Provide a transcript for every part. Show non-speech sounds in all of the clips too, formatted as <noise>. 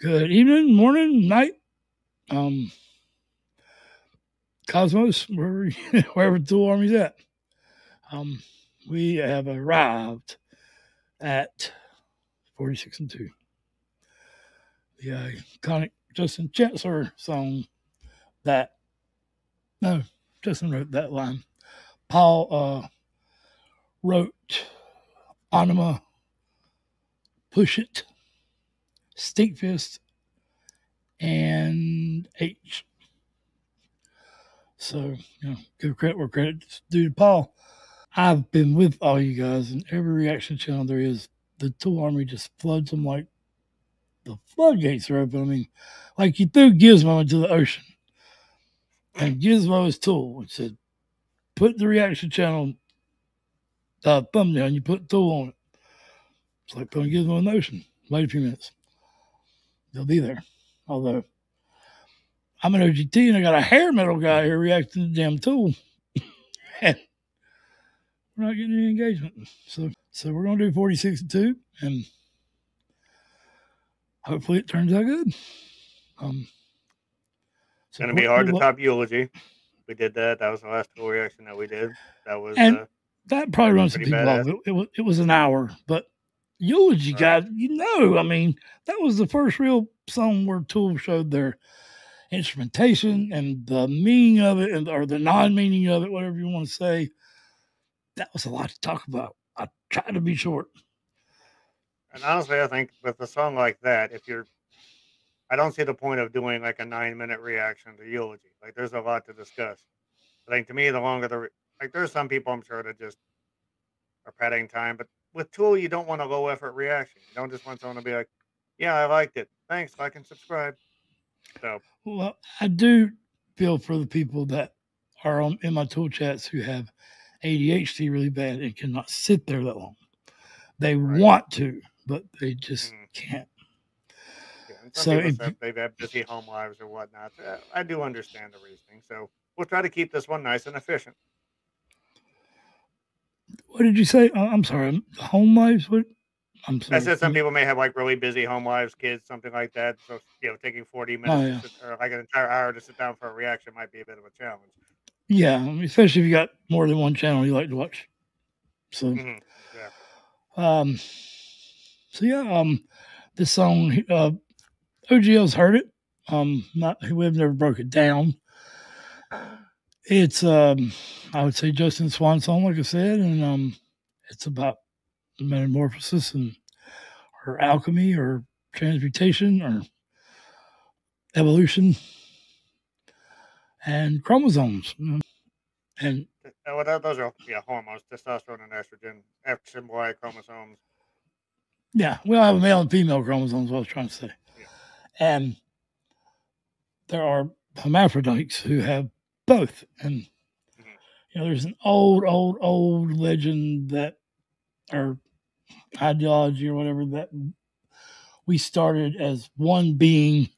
Good evening, morning, night. Um, Cosmos, wherever, <laughs> wherever Tool Army's at. Um, we have arrived at 46 and 2. The iconic Justin Chancellor song that, no, Justin wrote that line. Paul uh, wrote Anima, Push It, Stinkfist, and H. So, you know, give credit where credit's due to Paul. I've been with all you guys, and every reaction channel there is, the Tool Army just floods them like the floodgates are open. I mean, like you threw Gizmo into the ocean, and Gizmo is Tool and said, put the reaction channel uh, thumbnail and you put Tool on it. It's like putting Gizmo in the ocean. Wait a few minutes. They'll be there. Although I'm an OGT and I got a hair metal guy here reacting to the damn tool. <laughs> and we're not getting any engagement. So so we're gonna do 46 and 2 and hopefully it turns out good. Um it's gonna be hard to top eulogy. We did that. That was the last tool reaction that we did. That was and uh, that probably runs some people off. It, it, was, it was an hour, but eulogy right. guy, you know, I mean, that was the first real song where Tool showed their instrumentation and the meaning of it, and or the non-meaning of it, whatever you want to say. That was a lot to talk about. I tried to be short. And honestly, I think with a song like that, if you're, I don't see the point of doing like a nine-minute reaction to eulogy. Like, there's a lot to discuss. I think to me, the longer the like, there's some people I'm sure that just are padding time, but with Tool, you don't want a low effort reaction. You don't just want someone to be like, "Yeah, I liked it. Thanks, like and subscribe." So, well, I do feel for the people that are on in my tool chats who have ADHD really bad and cannot sit there that long. They right. want to, but they just mm. can't. Yeah, so if, have, they've had busy home lives or whatnot. Uh, I do understand the reasoning. So we'll try to keep this one nice and efficient. What did you say? Uh, I'm sorry. Home lives. What? I'm sorry. I said some people may have like really busy home lives, kids, something like that. So you know, taking 40 minutes oh, yeah. sit, or like an entire hour to sit down for a reaction might be a bit of a challenge. Yeah, especially if you got more than one channel you like to watch. So, mm-hmm. yeah. Um, so yeah, um, this song, uh, OGL's heard it. Um, not we've never broke it down. It's um, I would say Justin Swan song, like I said, and um, it's about metamorphosis and or alchemy or transmutation or evolution and chromosomes. And well, those are yeah hormones, testosterone and estrogen, X and Y chromosomes. Yeah, we all have male and female chromosomes. What I was trying to say, yeah. and there are hermaphrodites who have both. And mm-hmm. you know, there's an old, old, old legend that, or ideology or whatever that we started as one being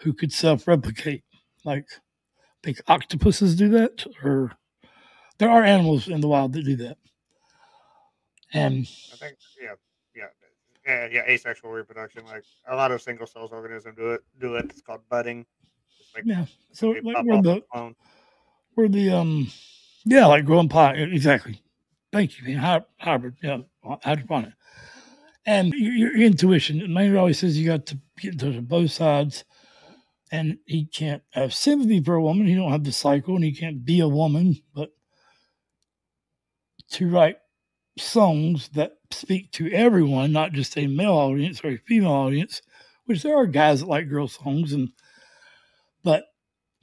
who could self-replicate. Like, I think octopuses do that, or there are animals in the wild that do that. And I think, yeah, yeah, yeah, yeah, asexual reproduction. Like a lot of single cells organisms do it. Do it. It's called budding. Like yeah. So like we're the where the um yeah like growing pot exactly. Thank you hybrid yeah hydroponic. And your, your intuition Maynard always says you got to get with both sides and he can't have sympathy for a woman he don't have the cycle and he can't be a woman but to write songs that speak to everyone not just a male audience or a female audience which there are guys that like girl songs and but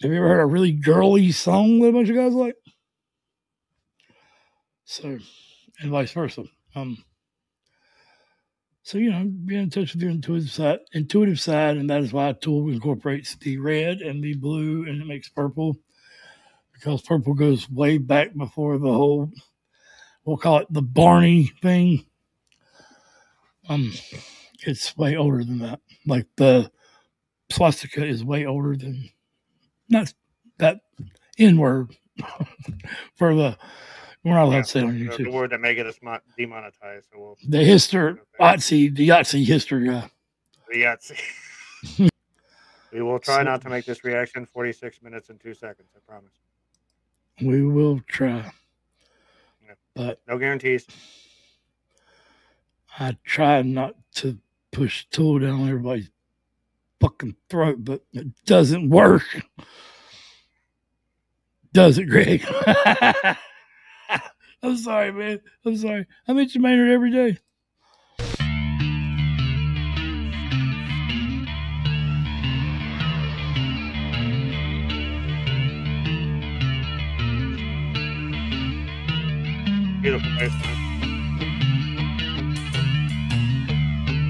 have you ever heard a really girly song that a bunch of guys like? So, and vice versa. Um, so you know, be in touch with your intuitive side, intuitive side, and that is why Tool incorporates the red and the blue, and it makes purple because purple goes way back before the whole. We'll call it the Barney thing. Um, it's way older than that. Like the swastika is way older than not that N word <laughs> for the we're not allowed yeah, to say on YouTube. The word that may get us demonetized. So we'll the history, Yahtzee, the Yahtzee history guy. The Yahtzee. <laughs> we will try So- not to make this reaction 46 minutes and two seconds. I promise. We will try. Yeah. But No guarantees. I try not to push tool down everybody's fucking throat, but it doesn't work. Does it, Greg? <laughs> I'm sorry, man. I'm sorry. I meet you Maynard every day.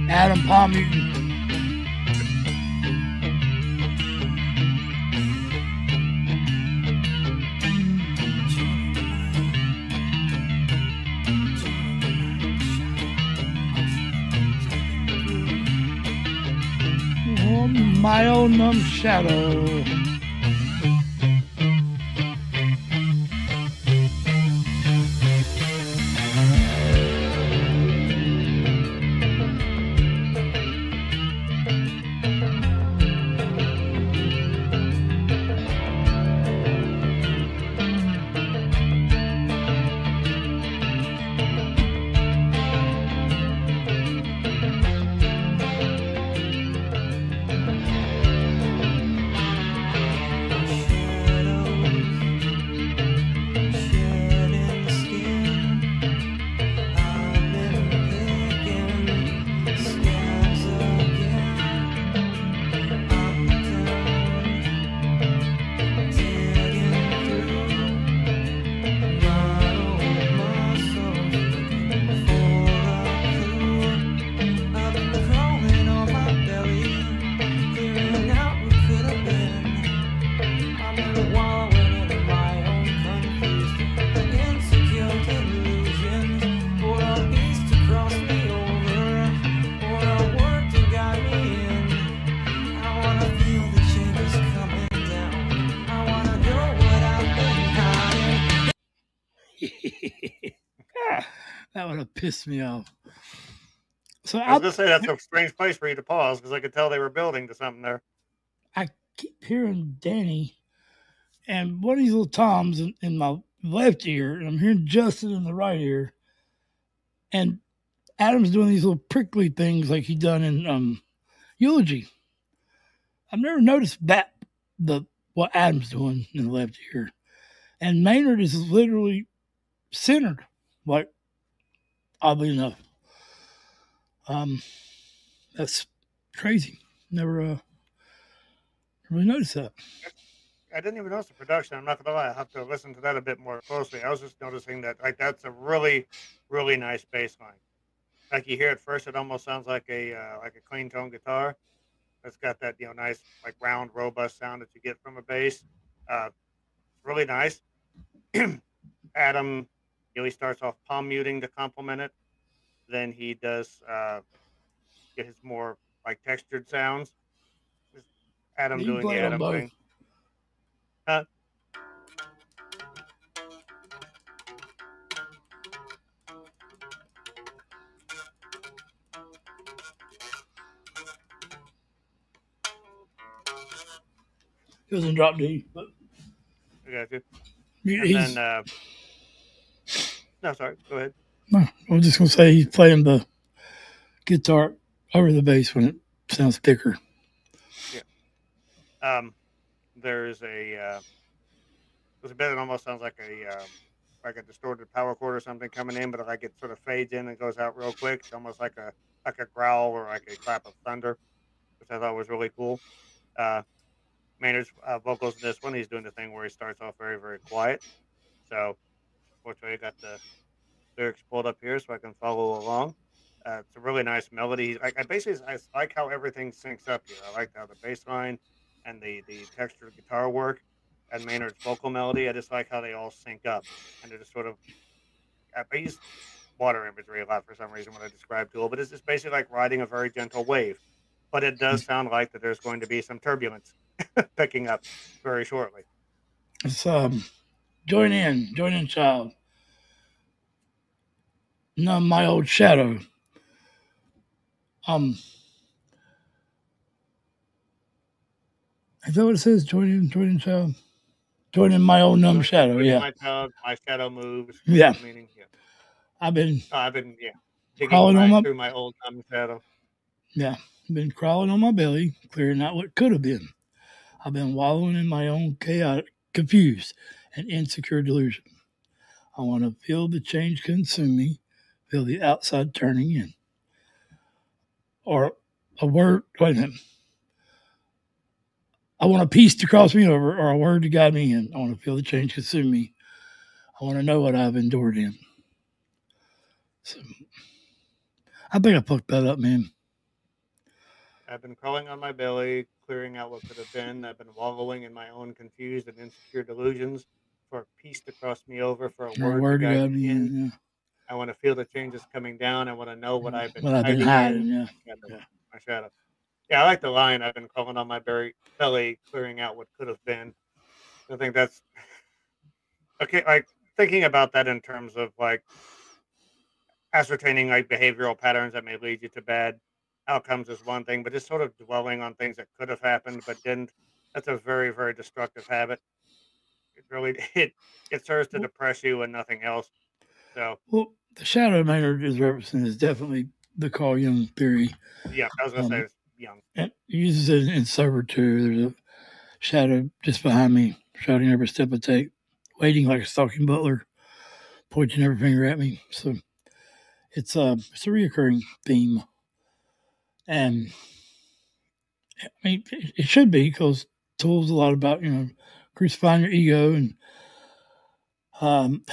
Adam palm muting. My own numb shadow. That would have pissed me off. So I was I, gonna say that's a strange place for you to pause because I could tell they were building to something there. I keep hearing Danny and one of these little toms in, in my left ear, and I'm hearing Justin in the right ear. And Adam's doing these little prickly things like he done in um, Eulogy. I've never noticed that the what Adam's doing in the left ear. And Maynard is literally centered, like oddly enough. Um that's crazy. Never uh really noticed that. I didn't even notice the production. I'm not gonna lie. I have to listen to that a bit more closely. I was just noticing that like that's a really, really nice bass line. Like you hear at first, it almost sounds like a uh, like a clean tone guitar. It's got that you know nice like round, robust sound that you get from a bass. Uh, really nice. <clears throat> Adam, he starts off palm muting to complement it. Then he does uh, get his more like textured sounds. Adam You doing the Adam thing. Huh? He was in drop D, but I got you. And he's then, uh, no, sorry. Go ahead. no, I was just gonna say he's playing the guitar over the bass when it sounds thicker. Um, there's a uh, there's a bit that almost sounds like a um, like a distorted power chord or something coming in, but like it sort of fades in and goes out real quick. It's almost like a like a growl or like a clap of thunder, which I thought was really cool. Uh, Maynard's uh, vocals in this one, he's doing the thing where he starts off very very quiet. So, fortunately, I got the lyrics pulled up here so I can follow along. Uh, it's a really nice melody. I, I basically I like how everything syncs up here. I like how the bass line and the the textured guitar work and Maynard's vocal melody. I just like how they all sync up and they're just sort of. I use water imagery a lot for some reason when I describe Tool, but it's just basically like riding a very gentle wave. But it does sound like that there's going to be some turbulence <laughs> picking up very shortly. It's um, join in, join in, child. Numb my old shadow. Um, Is that what it says? Join in, join in, child. Join in my old numb shadow. Yeah, My, shadow, my shadow moves. Yeah. Meaning, yeah. I've been Oh, I've been, yeah. Crawling on my- through my old numb shadow. Yeah. Been crawling on my belly, clearing out what could have been. I've been wallowing in my own chaotic, confused, and insecure delusion. I want to feel the change consume me, feel the outside turning in. Or a word, wait a minute. I want a peace to cross me over, or a word to guide me in. I want to feel the change consume me. I want to know what I've endured in. So, I think I fucked that up, man. I've been crawling on my belly, clearing out what could have been. I've been wallowing in my own confused and insecure delusions for peace to cross me over, for a Or word, word to guide me in. Yeah. I want to feel the changes coming down. I want to know what I've been What I've been hiding yeah. Yeah, Yeah. my shadow. Yeah, I like the line. I've been crawling on my berry, belly, clearing out what could have been. I think that's <laughs> okay. Like thinking about that in terms of like ascertaining like behavioral patterns that may lead you to bad outcomes is one thing, but just sort of dwelling on things that could have happened but didn't. That's a very, very destructive habit. It really <laughs> it it serves to depress you and nothing else. So Well, the shadow Maynard is referencing is definitely the Carl Jung theory. yeah, I was gonna Um, say it's. And he uses it in Sober too. There's a shadow just behind me, shouting every step I take, waiting like a stalking butler, pointing every finger at me. So it's a it's a reoccurring theme, and I mean it, it should be because Tool's a lot about you know crucifying your ego and um,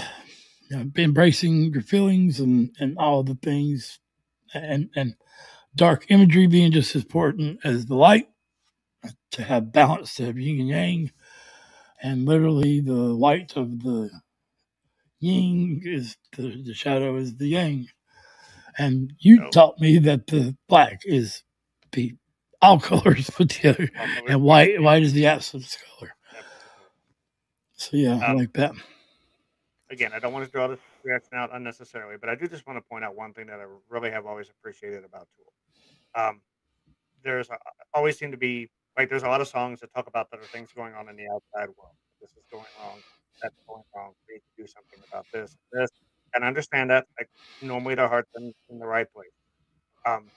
you know, embracing your feelings and and all the things, and and dark imagery being just as important as the light to have balance to have yin and yang. And literally the light of the yin is the, the shadow is the yang. And you Oh. taught me that the black is the all <laughs> colors put together and white white is the absence color so yeah i Um, like that again, I don't want to draw this reaction out unnecessarily, but I do just want to point out one thing that I really have always appreciated about Tool. Um, there's a, always seem to be like there's a lot of songs that talk about that are things going on in the outside world. This is going wrong. That's going wrong. We need to do something about this. This, and understand that. Like normally, their heart's in, in the right place. Um,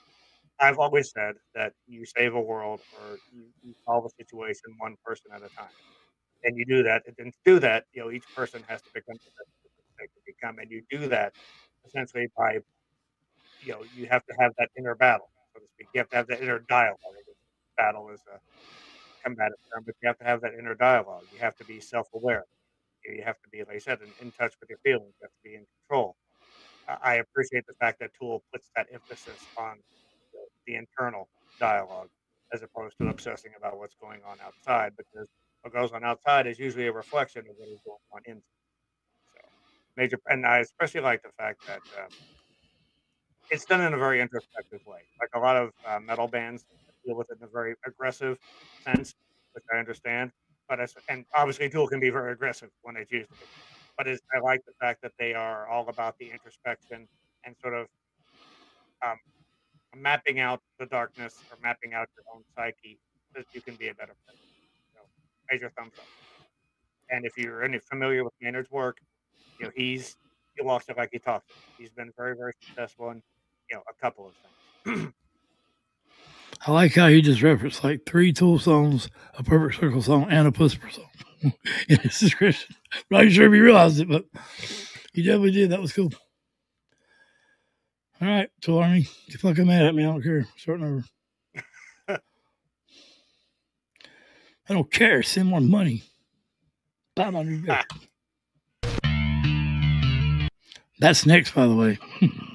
I've always said that you save a world or you, you solve a situation one person at a time and you do that. And do that, you know, each person has to become the they can become, and you do that essentially by, you know, you have to have that inner battle, so to speak. You have to have that inner dialogue. Battle is a combative term, but you have to have that inner dialogue. You have to be self-aware. You you have to be, like I said, in, in touch with your feelings. You have to be in control. I appreciate the fact that Tool puts that emphasis on the internal dialogue as opposed to obsessing about what's going on outside because what goes on outside is usually a reflection of what is going on inside. So major, and I especially like the fact that um, it's done in a very introspective way. Like a lot of uh, metal bands deal with it in a very aggressive sense, which I understand. But it's, and obviously Tool can be very aggressive when they choose. But I like the fact that they are all about the introspection and sort of um, mapping out the darkness or mapping out your own psyche so that you can be a better person. So, major thumbs up. And if you're any familiar with Maynard's work, you know he's he walks it like he talks. He's been very very successful in you know a couple of things. i like how he just referenced like three tool songs a perfect circle song and a Puscifer song. <laughs> In his description. Not sure if he realized it but he definitely did. That was cool. All right tool army you fucking mad at me. I don't care. Starting over I don't care. Send more money. Buy my new ah. record. That's next, by the way. <laughs>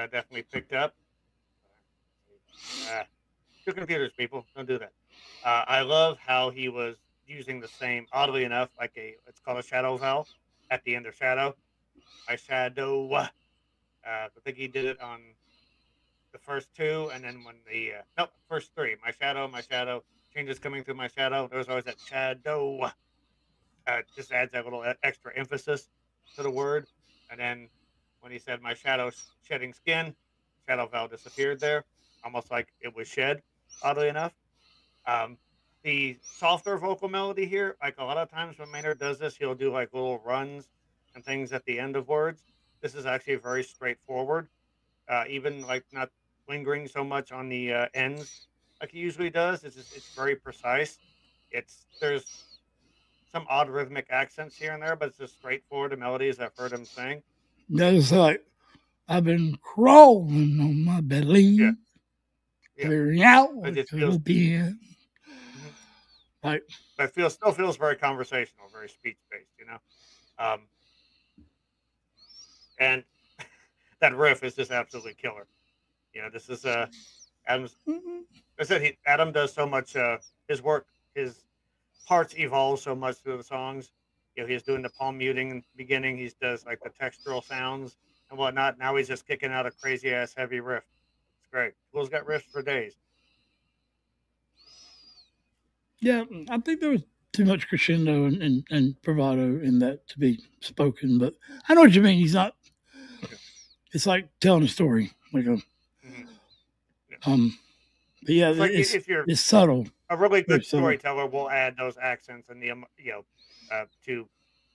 uh, definitely picked up. Uh, two computers, people, don't do that. Uh, I love how he was using the same, oddly enough, like a it's called a shadow vowel at the end of shadow. I shadow. Uh, I think he did it on the first two, and then when the uh, first three, my shadow, my shadow changes coming through my shadow. There's always that shadow. Uh, just adds that little extra emphasis to the word. And then when he said my shadow shedding skin, shadow vowel disappeared there, almost like it was shed, oddly enough. Um, the softer vocal melody here, like a lot of times when Maynard does this, he'll do like little runs and things at the end of words. This is actually very straightforward, uh, even like not lingering so much on the uh, ends like he usually does. It's just, it's very precise. It's there's some odd rhythmic accents here and there, but it's just straightforward melodies I've heard him sing. That's like I've been crawling on my belly, Yeah. Yeah. out It what just could feels- been. but it feels still feels very conversational, very speech based, you know. Um, and <laughs> that riff is just absolutely killer. You know, this is uh, Adam's. I said he, Adam does so much. Uh, his work, his parts evolve so much through the songs. You know, he's doing the palm muting in the beginning. He does like the textural sounds and whatnot. Now he's just kicking out a crazy ass heavy riff. It's great. Will's got riffs for days. Yeah, I think there was too much crescendo and, and, and bravado in that to be spoken, but I know what you mean. He's not. It's like telling a story, like a Mhm. um. But yeah, It's like it's, if you're it's subtle. a really good storyteller will add those accents and the you know uh, to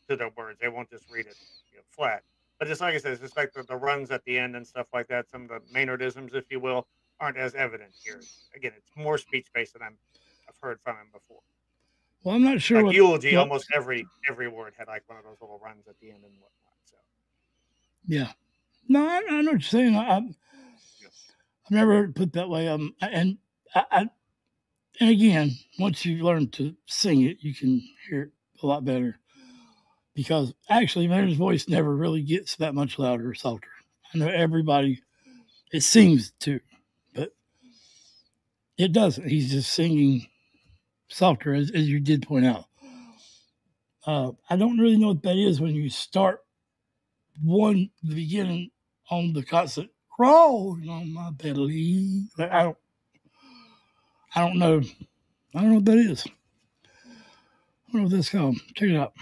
to their words. They won't just read it you know, flat. But just like I said, it's just like the, the runs at the end and stuff like that. Some of the Maynardisms, if you will, aren't as evident here. Again, it's more speech based than I'm, I've heard from him before. Well, I'm not sure Like what. eulogy, what- almost every every word had like one of those little runs at the end and whatnot. So Yeah. No, I, I know what you're saying. I, I, I've never heard it put that way. Um, and I, I, and again, once you learn to sing it, you can hear it a lot better. Because actually, Maynard's voice never really gets that much louder or softer. I know everybody, it seems to, but it doesn't. He's just singing softer, as, as you did point out. Uh, I don't really know what that is when you start one the beginning on the constant crawling on my belly. I don't I don't know. I don't know what that is. Know what that's called. Um, check it out.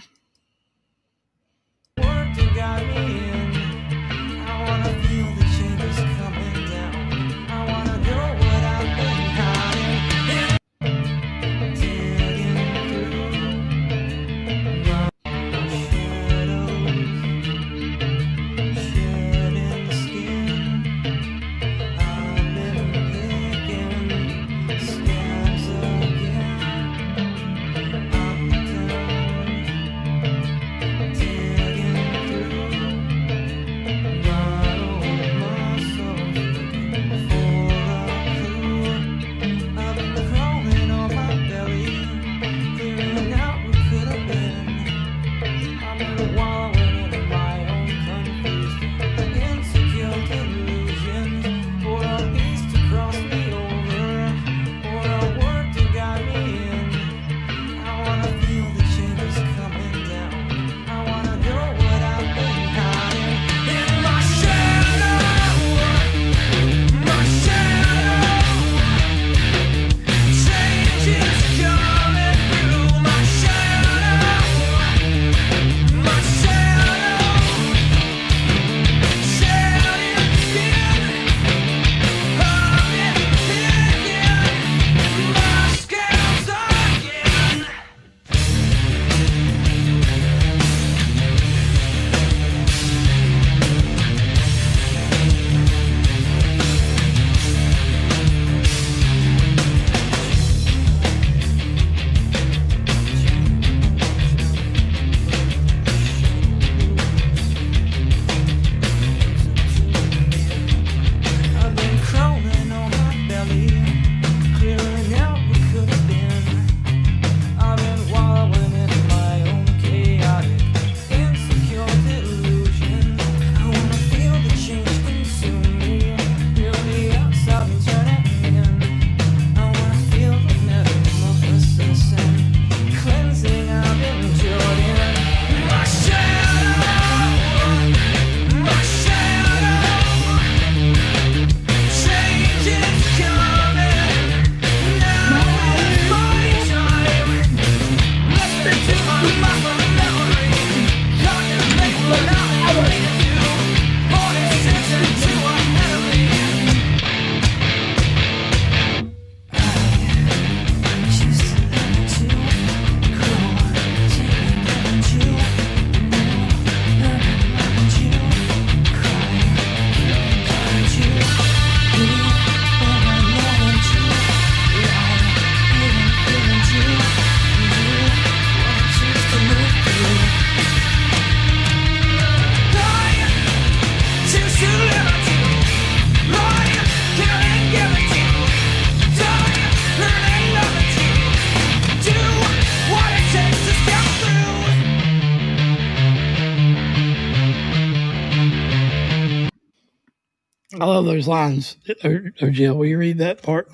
I love those lines. Or, or Jill, will you read that part?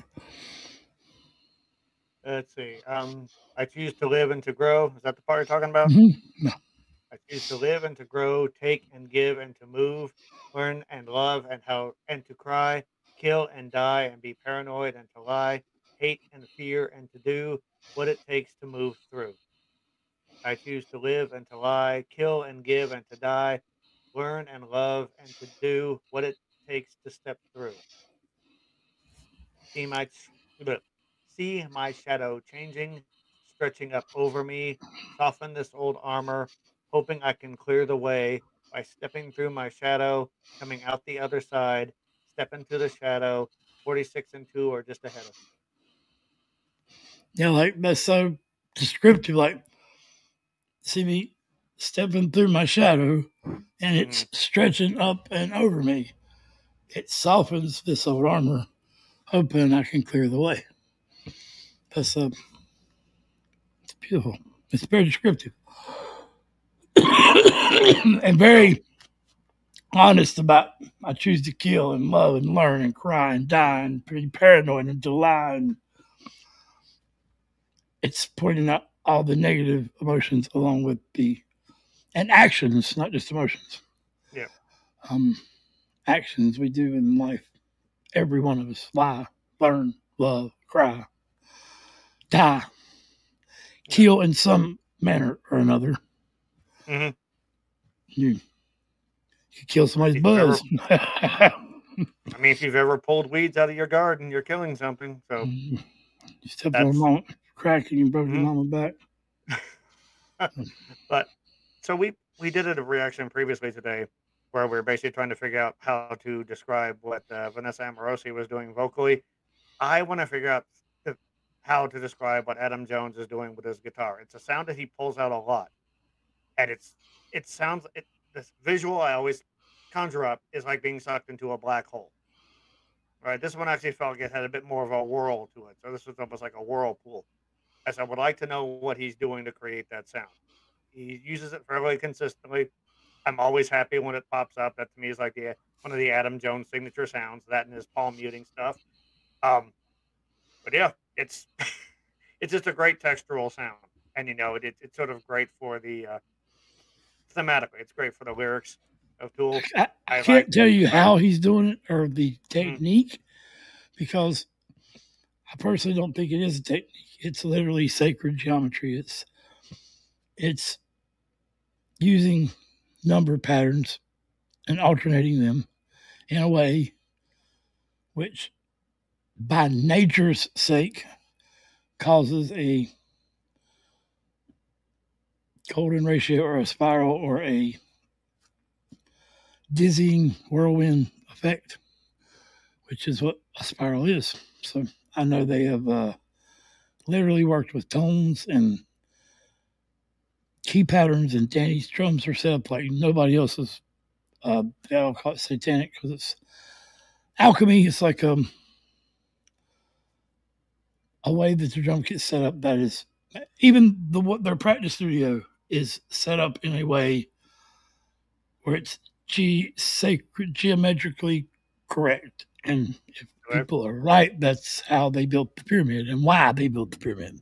Let's see. Um, I choose to live and to grow. Is that the part you're talking about? Mhm. I choose to live and to grow, take and give and to move, learn and love and how and to cry, kill and die and be paranoid and to lie, hate and fear and to do what it takes to move through. I choose to live and to lie, kill and give and to die, learn and love and to do what it takes to step through. See my see my shadow changing, stretching up over me, soften this old armor, hoping I can clear the way by stepping through my shadow, coming out the other side, step into the shadow, 46 and 2 are just ahead of me. Yeah, like that's so descriptive. Like, see me stepping through my shadow and it's mm-hmm. stretching up and over me. It softens this old armor, hoping I can clear the way. That's a, it's beautiful. It's very descriptive <coughs> and very honest about I choose to kill and love and learn and cry and die and be paranoid and to lie and it's pointing out all the negative emotions along with the and actions, not just emotions. Yeah. Um, actions we do in life. Every one of us lie, learn, love, cry, die, kill in some manner or another. Mhm. You, you kill somebody's you've ever- buzz. <laughs> I mean, if you've ever pulled weeds out of your garden, you're killing something. So, you stepped on a mom, cracking and you broke your Mhm. mama back. <laughs> But so we we did a reaction previously today where we are basically trying to figure out how to describe what uh, Vanessa Amorosi was doing vocally. I want to figure out how to describe what Adam Jones is doing with his guitar. It's a sound that he pulls out a lot, and it's it sounds it this visual I always conjure up is like being sucked into a black hole. Right, this one actually felt like it had a bit more of a whirl to it, so this was almost like a whirlpool. As I would like to know what he's doing to create that sound. He uses it fairly consistently. I'm always happy when it pops up. That to me is like the one of the Adam Jones signature sounds. That and his palm muting stuff. Um, but yeah, it's <laughs> it's just a great textural sound, and you know it, it it's sort of great for the uh, thematically. It's great for the lyrics of Tool. I, I I can't tell you how he's doing it or the technique because I personally don't think it is a technique. It's literally sacred geometry. It's it's using number patterns and alternating them in a way which by nature's sake causes a golden ratio or a spiral or a dizzying whirlwind effect, which is what a spiral is. So I know they have uh, literally worked with tones and key patterns, and Danny's drums are set up like nobody else's. Uh, all call it satanic because it's alchemy. It's like um, a way that the drum gets set up that is even the what their practice studio is set up in a way where it's ge- sacred, geometrically correct. And if Correct. people are right, that's how they built the pyramid and why they built the pyramid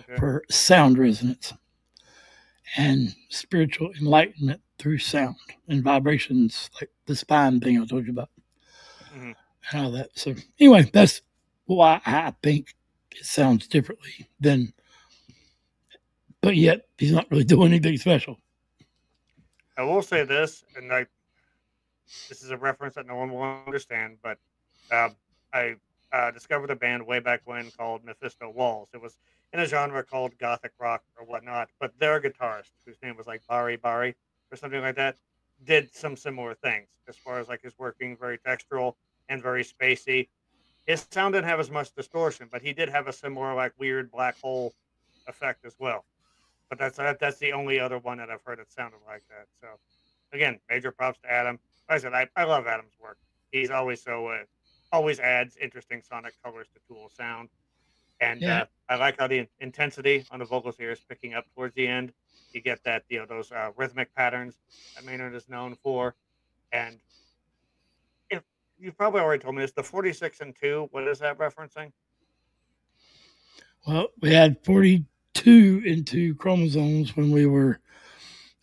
Okay. for sound resonance and spiritual enlightenment through sound and vibrations, like the spine thing I told you about, Mhm. and all that. So, anyway, that's why I think it sounds differently than, but yet he's not really <laughs> doing anything special. I will say this, and I this is a reference that no one will understand, but uh, I uh, discovered a band way back when called Mephisto Walz. It was in a genre called gothic rock or whatnot, but their guitarist, whose name was like Bari Bari or something like that, did some similar things as far as like his work being very textural and very spacey. His sound didn't have as much distortion, but he did have a similar like weird black hole effect as well. But that's that, that's the only other one that I've heard that sounded like that. So again, major props to Adam. Like I said, I, I love Adam's work. He's always so uh, always adds interesting sonic colors to Tool sound. And Yeah. uh, I like how the intensity on the vocals here is picking up towards the end. You get that, you know, those uh, rhythmic patterns that Maynard is known for. And if you've probably already told me this. The 46 and 2, what is that referencing? Well, we had 42 into chromosomes when we were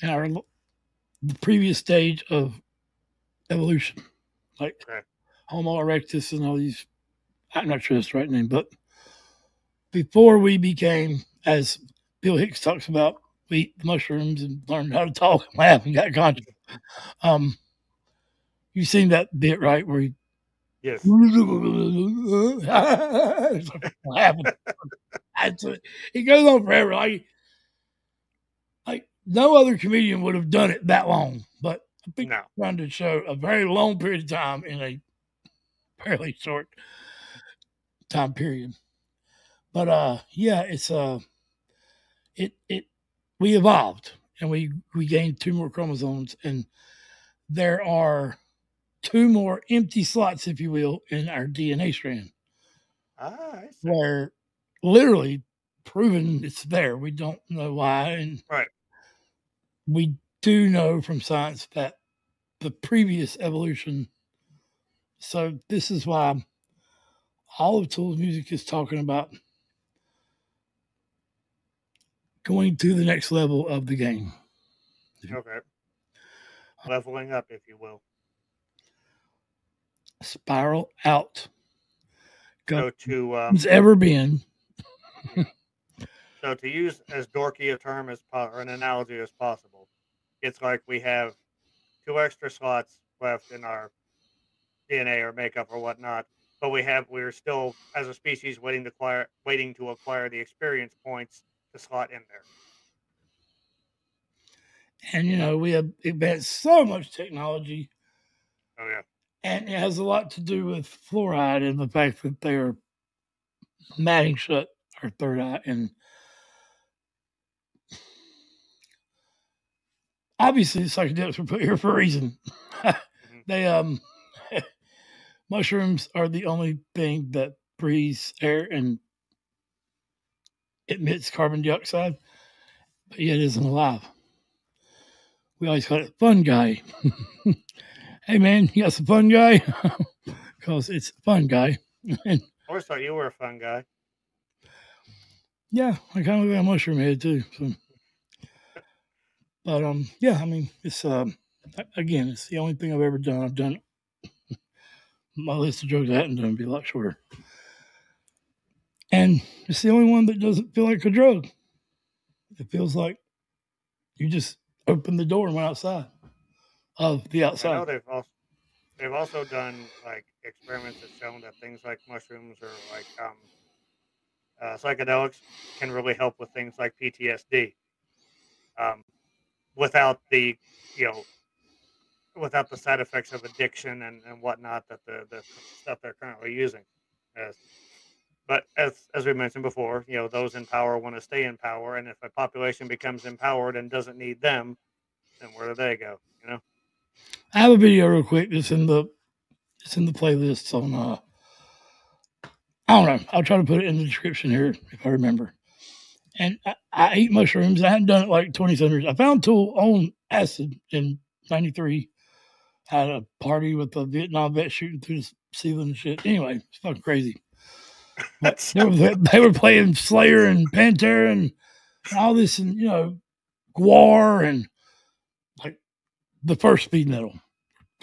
in our the previous stage of evolution, like Okay. Homo erectus and all these. I'm not sure that's the right name, but before we became, as Bill Hicks talks about, we eat the mushrooms and learned how to talk and laugh and got conscious. Um, you've seen that bit, right? Where he Yes. It's <laughs> like laughing. It. It goes on forever. Like, like no other comedian would have done it that long. But I think No. trying to show a very long period of time in a <laughs> fairly short time period. But uh yeah, it's uh it it we evolved and we we gained two more chromosomes and there are two more empty slots, if you will, in our DNA strand Ah, I see. where literally proven it's there. We don't know why. And Right. we do know from science that the previous evolution. So this is why all of Tools music is talking about going to the next level of the game. Okay. Leveling up, if you will. Spiral out. So Go to um, it's ever been. so to use as dorky a term as po- or an analogy as possible, it's like we have two extra slots left in our DNA or makeup or whatnot, but we have we're still as a species waiting to acquire waiting to acquire the experience points to slot in there. And you know, we have advanced so much technology Oh yeah. And it has a lot to do with fluoride and the fact that they're matting shut our third eye. And obviously, the psychedelics were put here for a reason. <laughs> they, um, mushrooms are the only thing that breathes air and emits carbon dioxide, but yet isn't alive. We always call it fun guy. <laughs> hey man, you got some fun guy? <laughs> Because it's a fun guy. <laughs> and I always thought you were a fun guy. yeah, I kind of got a mushroom head too. So. But um, yeah, I mean, it's um, again, it's the only thing I've ever done. I've done my list of drugs I hadn't done would be a lot shorter, and it's the only one that doesn't feel like a drug. It feels like you just opened the door and went outside of the I know outside. they've also they've also done like experiments that shown that things like mushrooms or like um, uh, psychedelics can really help with things like PTSD. Um, without the you know without the side effects of addiction and, and whatnot that the, the stuff they're currently using. As, but as as we mentioned before, you know those in power want to stay in power, and if a population becomes empowered and doesn't need them, then where do they go? You know. I have a video real quick. It's in the it's in the playlists on uh I don't know. I'll try to put it in the description here if I remember. And I, I eat mushrooms. I hadn't done it like 20 some years. I found Tool on acid in 93. Had a party with a Vietnam vet shooting through the ceiling and shit. Anyway, it's fucking crazy. That's <laughs> They were, they were playing Slayer and Pantera and all this and, you know, Gwar and like the first speed metal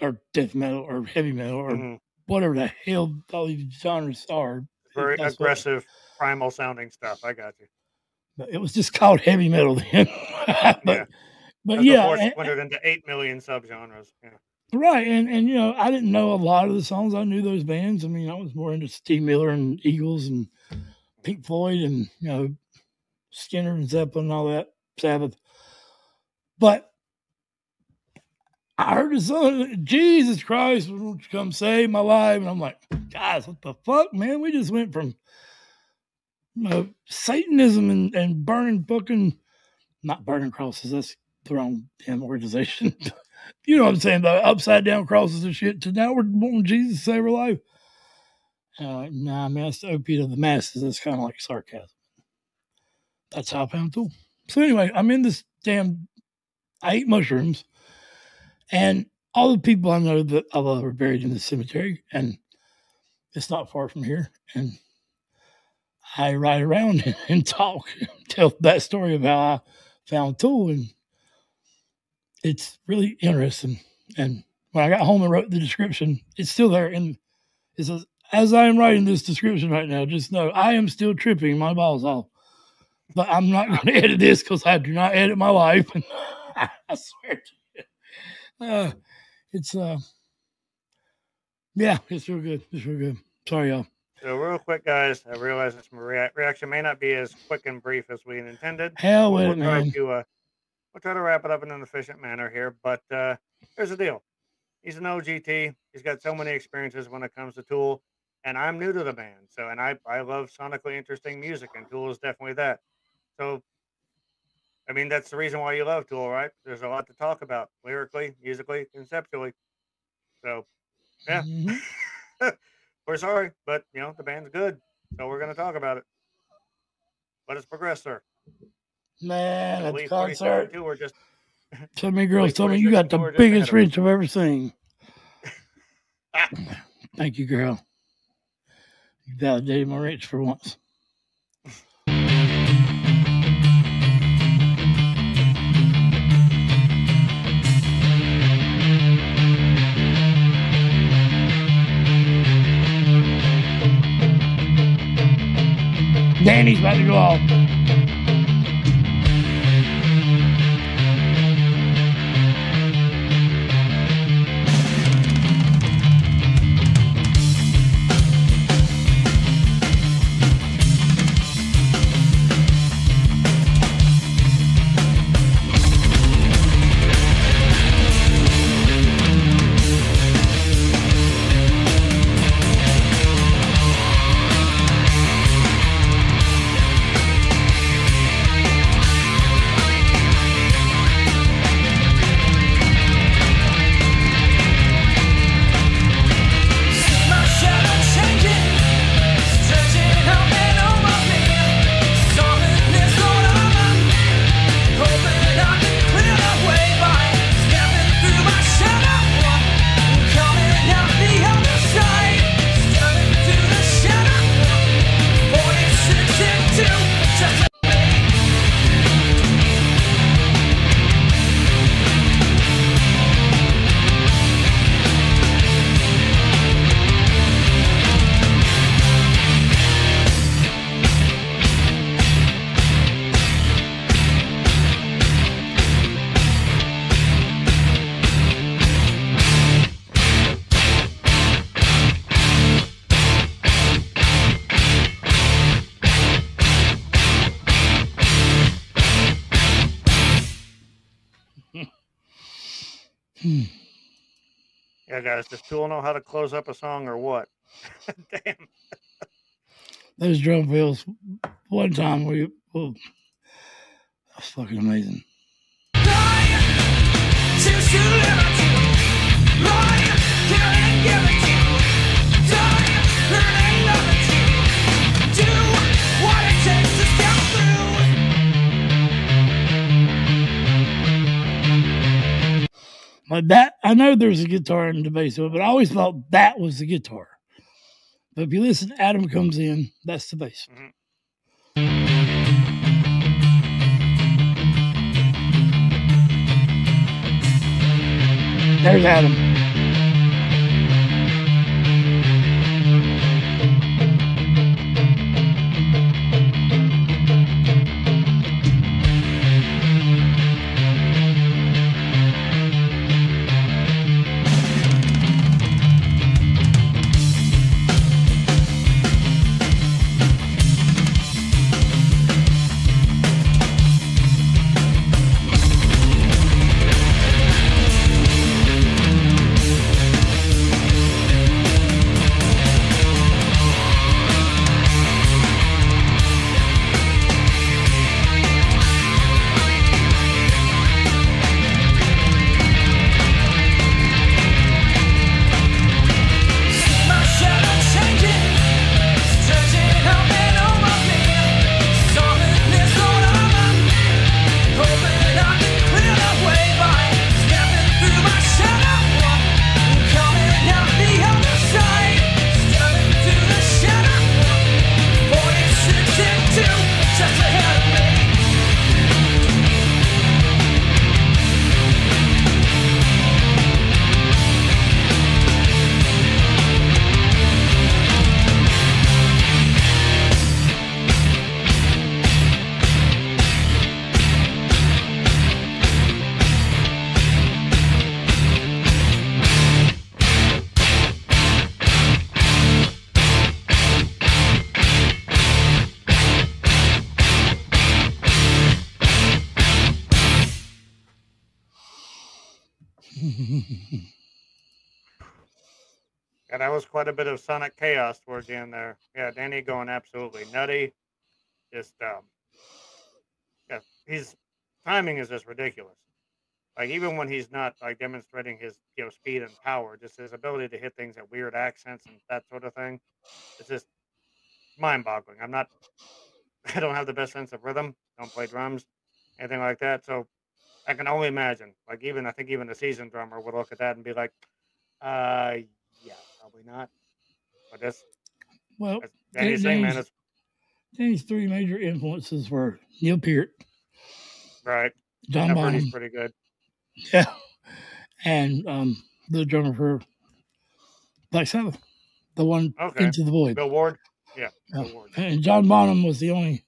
or death metal or heavy metal or mhm. whatever the hell all these genres are. very That's what- aggressive, primal sounding stuff. I got you. But it was just called heavy metal then. <laughs> but Yeah. but yeah, and- splintered into eight million subgenres. Yeah. Right. And and you know, I didn't know a lot of the songs. I knew those bands. I mean, I was more into Steve Miller and Eagles and Pink Floyd and you know Skynyrd and Zeppelin and all that Sabbath. But I heard the song, Jesus Christ, won't you come save my life? And I'm like, guys, what the fuck, man? We just went from you know, Satanism and, and burning fucking, not burning crosses, that's the wrong damn organization. <laughs> you know what I'm saying? The upside down crosses and shit. To now we're wanting Jesus to save our life. Uh, nah, man, that's the opiate of the masses. That's kind of like sarcasm. That's how I found Tool. So anyway, I'm in this damn. I eat mushrooms, and all the people I know that I love are buried in the cemetery, and it's not far from here. And I ride around <laughs> and talk, tell that story of how I found Tool, and it's really interesting. And when I got home and wrote the description, it's still there. And it says, as I am writing this description right now, just know I am still tripping my balls off. But I'm not <laughs> going to edit this because I do not edit my life. <laughs> I swear to you. Uh, it's, uh, yeah, it's real good. It's real good. Sorry, y'all. So real quick, guys, I realize this rea- reaction may not be as quick and brief as we intended. Hell with we'll it, man. to uh, we'll try to wrap it up in an efficient manner here. But uh, here's the deal: he's an OGT. He's got so many experiences when it comes to Tool, and I'm new to the band. So, and I I love sonically interesting music, and Tool is definitely that. So, I mean, that's the reason why you love Tool, right? There's a lot to talk about lyrically, musically, conceptually. So, yeah. Mhm. <laughs> we're sorry, but you know the band's good, so we're going to talk about it. Let us progress, sir. Man, at the concert, 47 We're just so many girls told me you got the biggest reach I've ever seen. <laughs> Thank you, girl. You validated my reach for once. Danny's about to go off. Yeah, guys. Does Tool know how to close up a song or what? <laughs> Damn. Those drum fills. One time we, oh, that was fucking amazing. Choose Like that, I know there's a guitar and the bass, but I always thought that was the guitar. But if you listen, Adam comes in, that's the bass. Mhm. There's Adam. Quite a bit of sonic chaos towards the end there. Yeah, Danny going absolutely nutty. Just um, yeah, his timing is just ridiculous. Like even when he's not like demonstrating his you know speed and power, just his ability to hit things at weird accents and that sort of thing, it's just mind-boggling. I'm not, <laughs> I don't have the best sense of rhythm. Don't play drums, anything like that. So I can only imagine. Like even I think even a seasoned drummer would look at that and be like, uh, probably not. But that's Well, that's Danny's thing, man. Danny's- Danny's three major influences were Neil Peart, right. John Bonham, pretty good. yeah, and um, the drummer for Black Sabbath, the one Okay. into the void. Bill Ward. Yeah, Yeah. Bill Ward. And John Bonham was the only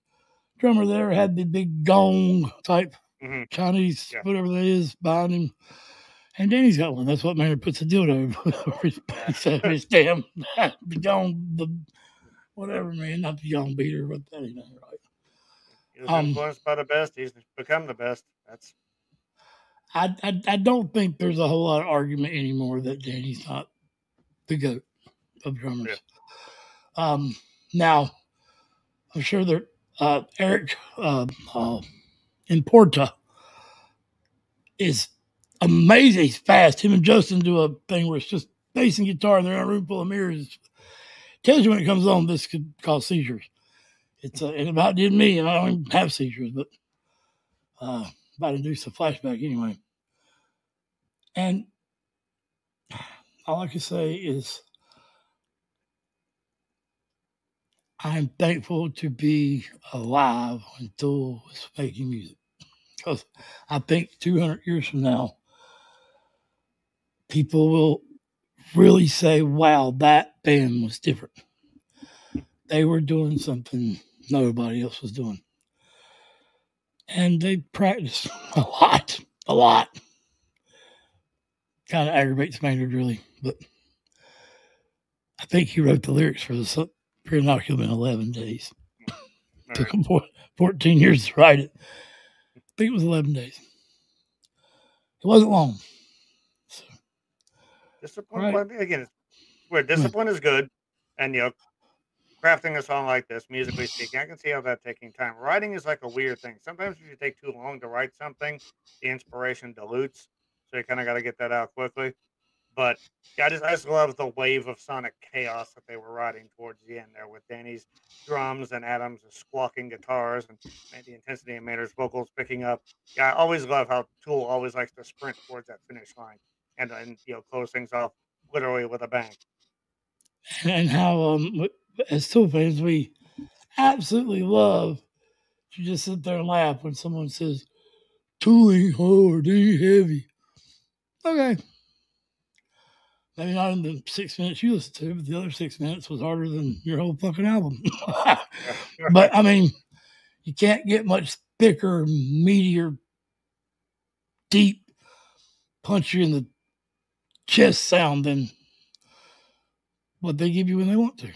drummer that ever had the big gong type hmm Chinese, Yeah. whatever that is, behind him. And Danny's got one. That's what Maynard puts a dildo over his, his, his damn the gong, the whatever man, not the gong beater, but that ain't right. He was Um, influenced by the best. He's become the best. That's I, I I don't think there's a whole lot of argument anymore that Danny's not the goat of drummers. Um, now, I'm sure that uh, Eric uh, uh, Importa is amazing. He's fast. Him and Justin do a thing where it's just bass and guitar, and they're in a room full of mirrors. Tells you when it comes on, this could cause seizures. It's uh, it about did me, and I don't even have seizures, but uh, about induce a flashback anyway. And all I can say is I'm thankful to be alive when Tool was making music. Because I think 200 years from now, people will really say, wow, that band was different. They were doing something nobody else was doing. And they practiced <laughs> a lot, a lot. Kind of aggravates Maynard, really. But I think he wrote the lyrics for the Fear Inoculum in 11 days. <laughs> Took him 14 years to write it. I think it was 11 days. It wasn't long. Discipline. Right. again, where hmm. discipline is good, and you know, crafting a song like this, musically speaking, I can see how that taking time. Writing is like a weird thing. Sometimes if you take too long to write something, the inspiration dilutes. So you kind of got to get that out quickly. But yeah, I just I just love the wave of sonic chaos that they were riding towards the end there with Danny's drums and Adams' squawking guitars and, and the intensity of Maynard's vocals picking up. Yeah, I always love how Tool always likes to sprint towards that finish line and then you know close things off literally with a bang. and how, um, as Tool fans, we absolutely love to just sit there and laugh when someone says, tooling hard, ain't heavy. Okay. Maybe not in the six minutes you listened to, but the other six minutes was harder than your whole fucking album. <laughs> but I mean, you can't get much thicker, meatier, deep, punch you in the chest sound than what they give you when they want to.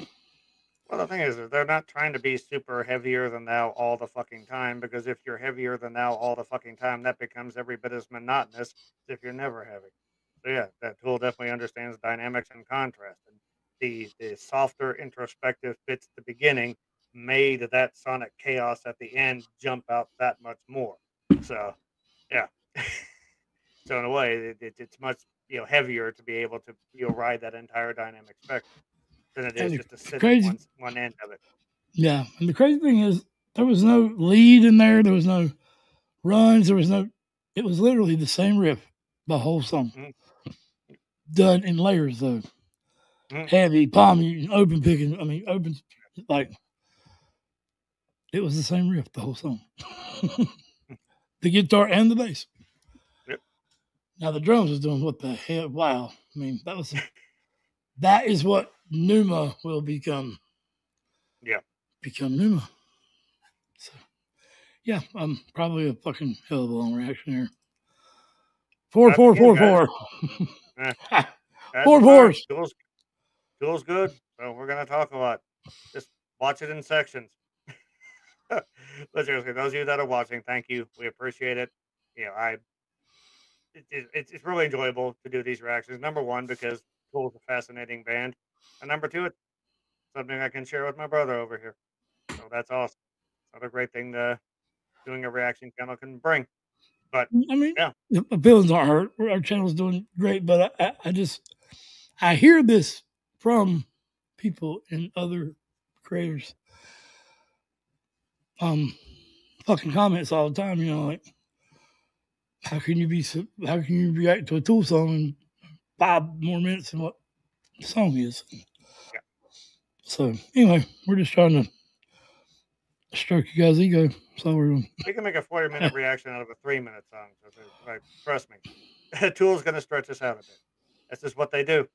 Well, the thing is, is they're not trying to be super heavier than thou all the fucking time because if you're heavier than thou all the fucking time, that becomes every bit as monotonous as if you're never heavy. So yeah, that tool definitely understands dynamics and contrast. And the the softer introspective bits at the beginning made that sonic chaos at the end jump out that much more. So yeah. <laughs> so in a way, it, it, it's much you know heavier to be able to you know ride that entire dynamic spectrum than it is just to sit crazy- one, one end of it. Yeah. And the crazy thing is, there was no lead in there. There was no runs. There was no, it was literally the same riff, the whole song. Mhm. Done in layers, though. Mhm. Heavy, palm open picking. I mean, open, like, it was the same riff, the whole song. <laughs> the guitar and the bass. Now, the drums was doing what the hell? Wow. I mean, that was, that is what Numa will become. Yeah. Become Numa. So, yeah, um, probably a fucking hell of a long reaction here. Four, <laughs> <laughs> That's four, four, four. Four fours. Tool's, tool's good. So we're gonna talk a lot. Just watch it in sections. <laughs> but seriously, those of you that are watching, thank you. We appreciate it. You know, I it, it, it's it's really enjoyable to do these reactions. Number one, because Tool's a fascinating band, And number two, it's something I can share with my brother over here. So that's awesome. Another great thing to doing a reaction channel can bring. But I mean, Yeah. feelings aren't hurt. Our channel's doing great, but I, I, I just I hear this from people and other creators. Um, fucking comments all the time. You know, like how can you be how can you react to a Tool song in five more minutes than what the song is? Yeah. So anyway, we're just trying to stroke you guys' ego. So we're doing. We can make a 40 minute <laughs> reaction out of a three minute song. So, so, like, trust me, <laughs> Tool's going to stretch us out a bit. That's just what they do.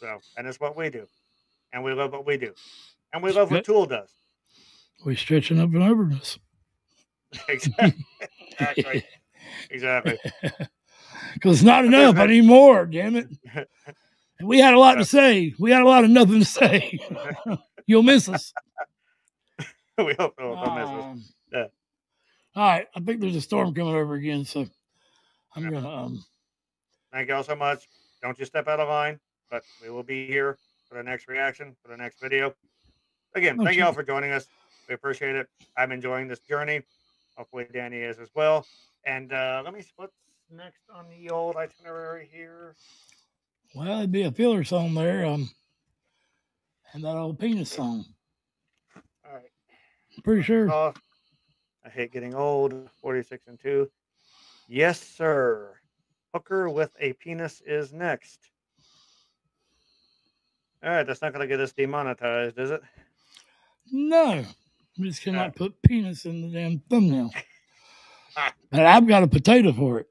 So, and it's what we do. And we love what we do. And we love what. Tool does. We're stretching up and over this. <laughs> exactly. Exactly. <laughs> because it's not enough. no- I need more. Damn it! <laughs> We had a lot to say. We had a lot of nothing to say. <laughs> You'll miss us. we hope they'll, they'll miss us. Um, Yeah. All right. I think there's a storm coming over again, so I'm Yeah. gonna. um Thank you all so much. Don't you step out of line, but we will be here for the next reaction, for the next video. Again, Oh, thank you all for joining us. We appreciate it. I'm enjoying this journey. Hopefully, Danny is as well. And uh, let me see what's next on the old itinerary here. Well, it'd be a filler song there. Um, and that old penis song. All right. I'm pretty sure. Off. I hate getting old. 46 and 2. Yes, sir. Hooker with a penis is next. All right, that's not going to get us demonetized, is it? No, we just cannot put penis in the damn thumbnail. But I've got a potato for it.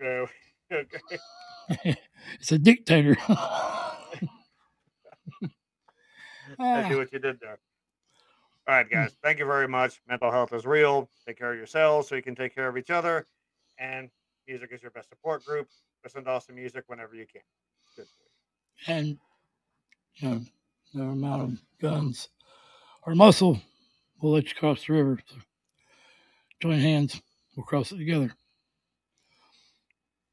No. Okay. <laughs> It's a dictator. <laughs> I see what you did there. All right, guys. Thank you very much. Mental health is real. Take care of yourselves so you can take care of each other. And music is your best support group. Listen to awesome music whenever you can. Good. and you know, no amount of guns or muscle will let you cross the river. So join hands, we'll cross it together.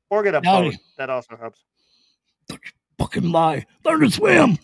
Or get a Howdy. boat. That also helps. Don't you fucking lie. Learn to swim.